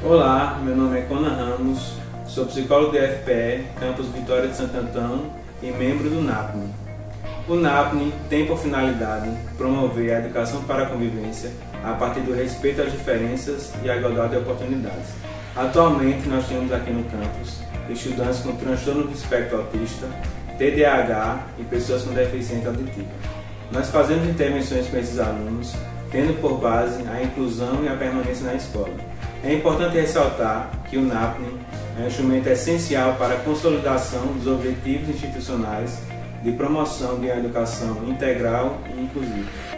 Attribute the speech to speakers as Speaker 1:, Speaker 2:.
Speaker 1: Olá, meu nome é Conan Ramos, sou psicólogo do FPE, campus Vitória de Santo Antão e membro do NAPNI. O NAPNI tem por finalidade promover a educação para a convivência a partir do respeito às diferenças e a igualdade de oportunidades. Atualmente nós temos aqui no campus estudantes com transtorno do espectro autista, TDAH e pessoas com deficiência auditiva. Nós fazemos intervenções com esses alunos, tendo por base a inclusão e a permanência na escola. É importante ressaltar que o NAPNE é um instrumento essencial para a consolidação dos objetivos institucionais de promoção de uma educação integral e inclusiva.